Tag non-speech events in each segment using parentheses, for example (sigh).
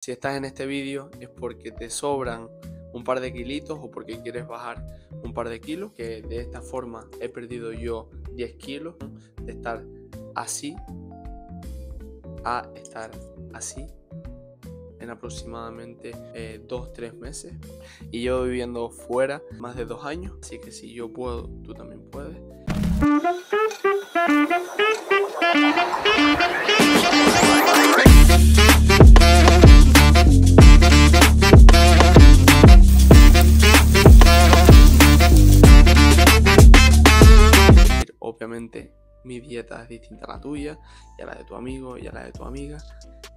Si estás en este vídeo es porque te sobran un par de kilitos o porque quieres bajar un par de kilos, que de esta forma he perdido yo 10 kilos de estar así a estar así en aproximadamente 2-3 eh, meses y yo viviendo fuera más de 2 años, así que si yo puedo, tú también puedes. Mi dieta es distinta a la tuya y a la de tu amigo y a la de tu amiga.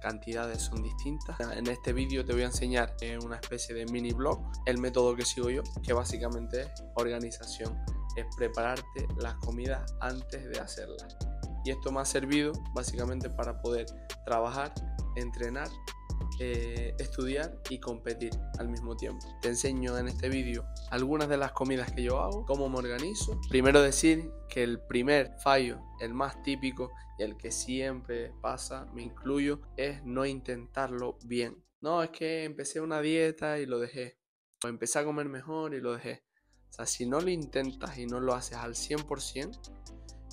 Cantidades son distintas. En este vídeo te voy a enseñar en una especie de mini blog el método que sigo yo, que básicamente es organización. Es prepararte las comidas antes de hacerlas. Y esto me ha servido básicamente para poder trabajar, entrenar eh, estudiar y competir al mismo tiempo. Te enseño en este vídeo algunas de las comidas que yo hago, cómo me organizo. Primero decir que el primer fallo, el más típico y el que siempre pasa, me incluyo, es no intentarlo bien. No, es que empecé una dieta y lo dejé. O empecé a comer mejor y lo dejé. O sea, si no lo intentas y no lo haces al 100%,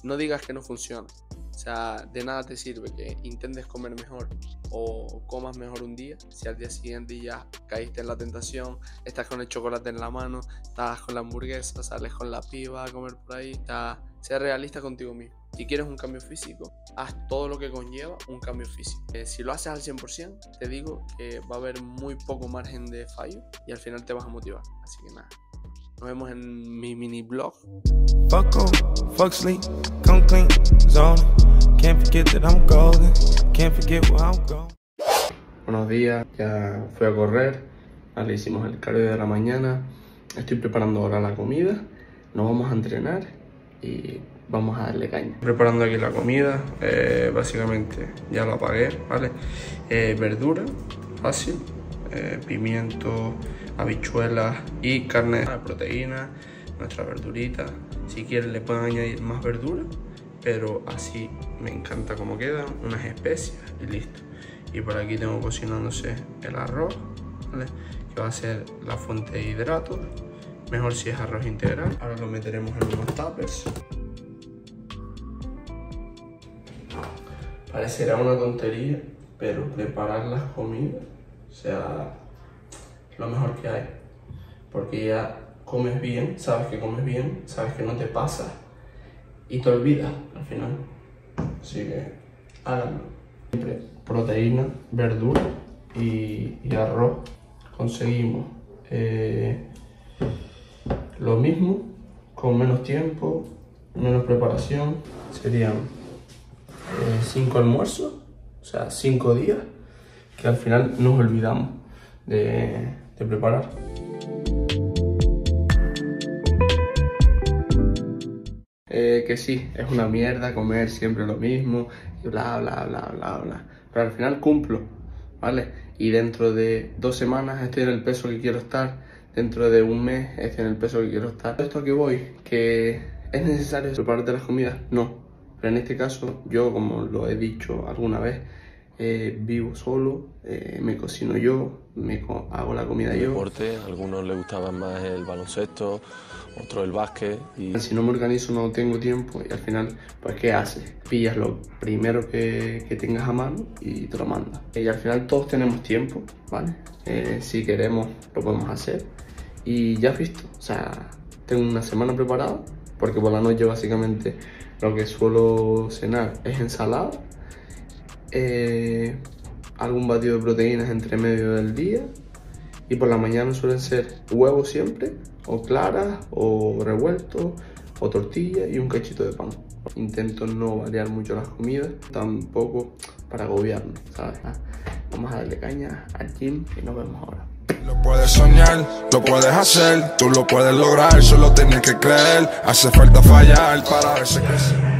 no digas que no funciona. O sea, de nada te sirve que intentes comer mejor o comas mejor un día si al día siguiente ya caíste en la tentación, estás con el chocolate en la mano, estás con la hamburguesa, sales con la piba a comer por ahí. Está, sea realista contigo mismo. Si quieres un cambio físico, haz todo lo que conlleva un cambio físico. Eh, si lo haces al 100%, te digo que va a haber muy poco margen de fallo y al final te vas a motivar. Así que nada, nos vemos en mi mini blog. Buenos días, ya fui a correr, le hicimos el cardio de la mañana, estoy preparando ahora la comida, nos vamos a entrenar y vamos a darle caña. Preparando aquí la comida, eh, básicamente ya lo apagué, ¿vale? Eh, verdura, fácil, eh, pimiento, habichuelas y carne de proteína, nuestra verdurita. Si quieren le pueden añadir más verdura, pero así me encanta como quedan, unas especias y listo. Y por aquí tengo cocinándose el arroz, que va a ser la fuente de hidratos. Mejor si es arroz integral. Ahora lo meteremos en unos tuppers. Parecerá una tontería, pero preparar las comidas o sea, lo mejor que hay. Porque ya comes bien, sabes que comes bien, sabes que no te pasa y te olvidas al final. Así que háganlo. Siempre proteína, verdura y, arroz. Conseguimos eh, lo mismo con menos tiempo, menos preparación. Serían 5 eh, almuerzos, o sea, 5 días que al final nos olvidamos de, preparar. Eh, que sí, es una mierda comer siempre lo mismo y bla, bla, bla, bla, bla. Pero al final cumplo, ¿vale? Y dentro de dos semanas estoy en el peso que quiero estar, dentro de un mes estoy en el peso que quiero estar. ¿Esto que voy? ¿Que es necesario prepararte las comidas? No. Pero en este caso, yo como lo he dicho alguna vez, eh, vivo solo, eh, me cocino yo, me hago la comida yo. Deporte, a algunos les gustaba más el baloncesto, otros el básquet. Y... Si no me organizo no tengo tiempo y al final, pues ¿qué haces? Pillas lo primero que, que tengas a mano y te lo mandas. Y al final todos tenemos tiempo, ¿vale? Eh, si queremos lo podemos hacer. Y ya has visto, o sea, tengo una semana preparada, porque por la noche básicamente lo que suelo cenar es ensalada eh, algún batido de proteínas entre medio del día y por la mañana suelen ser huevos siempre, o claras, o revueltos, o tortilla y un cachito de pan. Intento no variar mucho las comidas, tampoco para agobiarme, ¿sabes? Ah, vamos a darle caña al gym y nos vemos ahora. Lo puedes soñar, lo puedes hacer, tú lo puedes lograr, solo tienes que creer, hace falta fallar para verse crecer.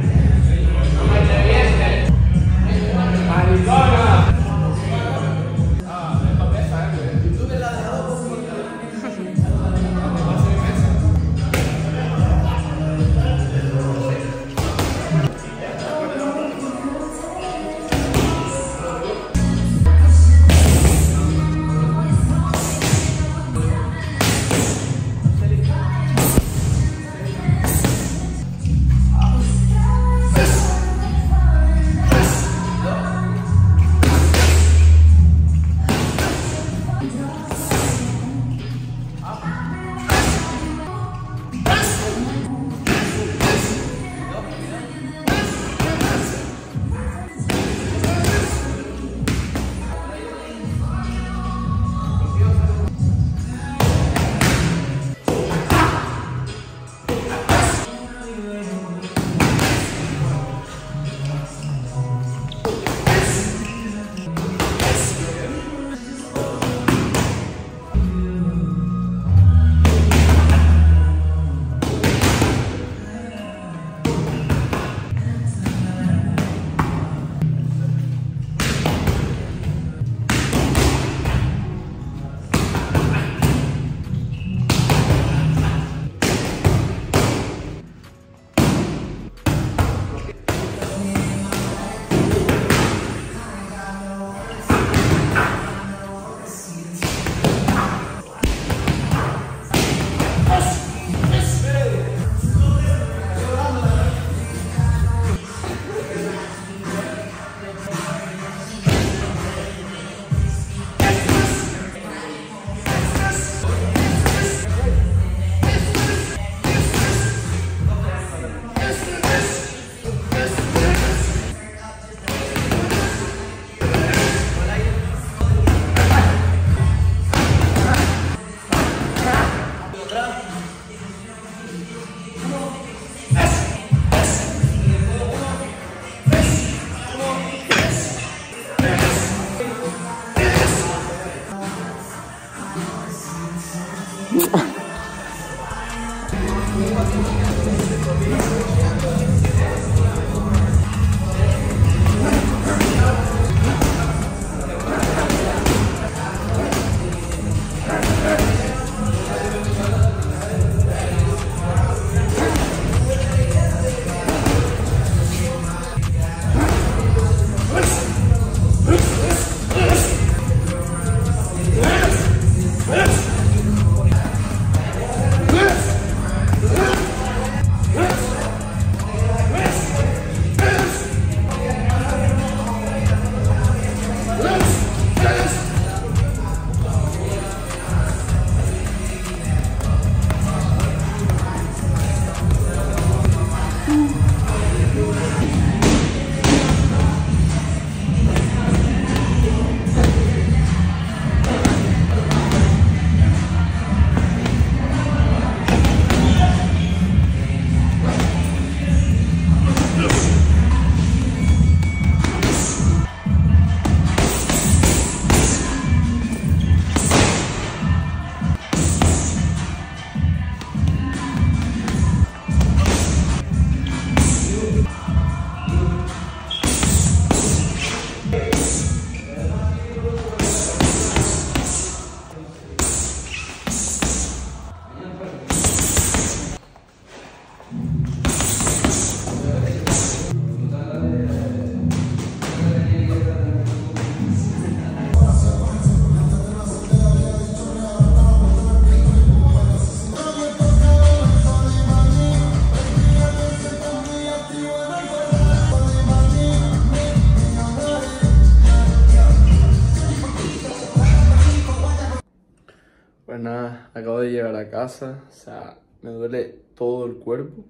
Pues nada, acabo de llegar a casa, o sea, me duele todo el cuerpo,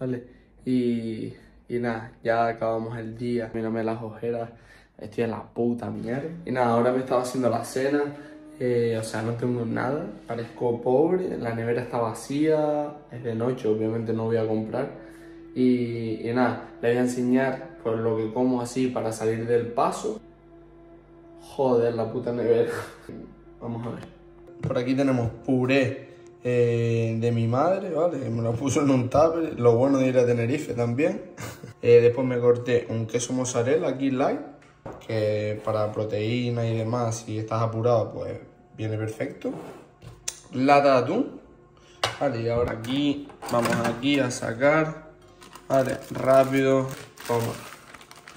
¿vale? Y, y nada, ya acabamos el día, mírame las ojeras, estoy en la puta mierda. Y nada, ahora me estaba haciendo la cena, eh, o sea, no tengo nada, parezco pobre, la nevera está vacía, es de noche, obviamente no voy a comprar. Y, y nada, le voy a enseñar por lo que como así para salir del paso. Joder, la puta nevera. (laughs) Vamos a ver. Por aquí tenemos puré eh, de mi madre, ¿vale? Me lo puso en un tupper, lo bueno de ir a Tenerife también. (laughs) Eh, después me corté un queso mozzarella aquí light, que para proteína y demás, si estás apurado, pues viene perfecto. Lata de atún, vale, y ahora aquí, vamos aquí a sacar, vale, rápido, toma,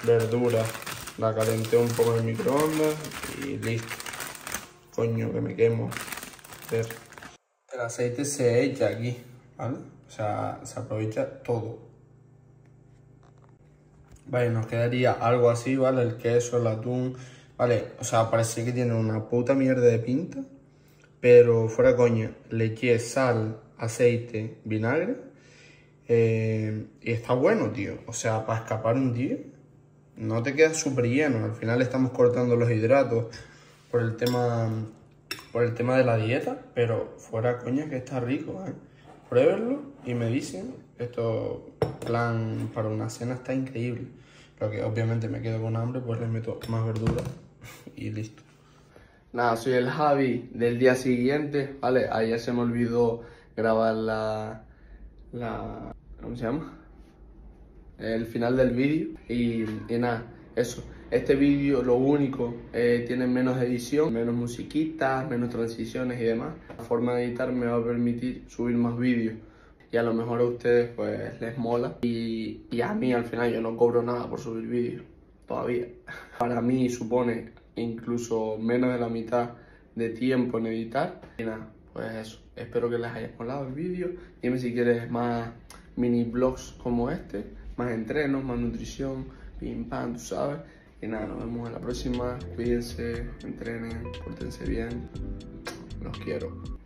verdura, la calenté un poco en el microondas y listo. Coño, que me quemo. El aceite se echa aquí, ¿vale? O sea, se aprovecha todo. Vale, nos quedaría algo así, ¿vale? El queso, el atún, ¿vale? O sea, parece que tiene una puta mierda de pinta. Pero fuera coña, le eché sal, aceite, vinagre. eh, y está bueno, tío. O sea, para escapar un día, no te quedas súper lleno. Al final estamos cortando los hidratos por el tema por el tema de la dieta, pero fuera coña que está rico, ¿eh? Pruébenlo y me dicen, esto plan para una cena está increíble. Lo que obviamente me quedo con hambre, pues le meto más verdura y listo. Nada, soy el Javi del día siguiente, ¿vale? Ayer se me olvidó grabar la... la ¿Cómo se llama? El final del vídeo y, y nada, eso. Este vídeo lo único, eh, tiene menos edición, menos musiquitas, menos transiciones y demás. La forma de editar me va a permitir subir más vídeos y a lo mejor a ustedes pues les mola. Y, y a mí al final yo no cobro nada por subir vídeos, todavía. (laughs) Para mí supone incluso menos de la mitad de tiempo en editar. Y nada, pues eso. Espero que les haya molado el vídeo. Dime si quieres más mini vlogs como este, más entrenos, más nutrición, pim pam, tú sabes. Y nada, nos vemos en la próxima. Cuídense, entrenen, pórtense bien. Los quiero.